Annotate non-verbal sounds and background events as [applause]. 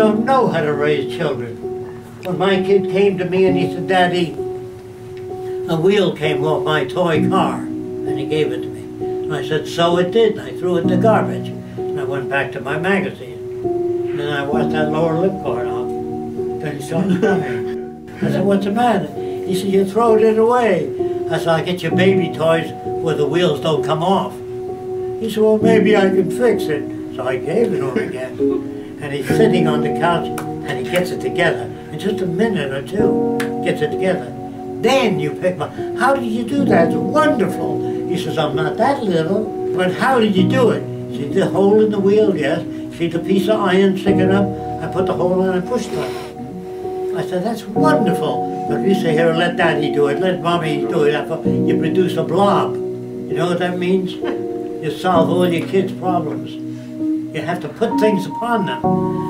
don't know how to raise children. When my kid came to me and he said, Daddy, a wheel came off my toy car, and he gave it to me. And I said, so it did, and I threw it in the garbage. And I went back to my magazine. And then I washed that lower lip going off. Then he started crying. I said, what's the matter? He said, you throwed it away. I said, I get your baby toys where the wheels don't come off. He said, well, maybe I can fix it. So I gave it to him again. And he's sitting on the couch and he gets it together. In just a minute or two, gets it together. Then you pick my, how did you do that? It's wonderful. He says, I'm not that little, but how did you do it? See the hole in the wheel, yes. See the piece of iron sticking up? I put the hole in and pushed it. I said, that's wonderful. But you say, here, let daddy do it, let mommy do it. You produce a blob. You know what that means? [laughs] You solve all your kids' problems. You have to put things upon them.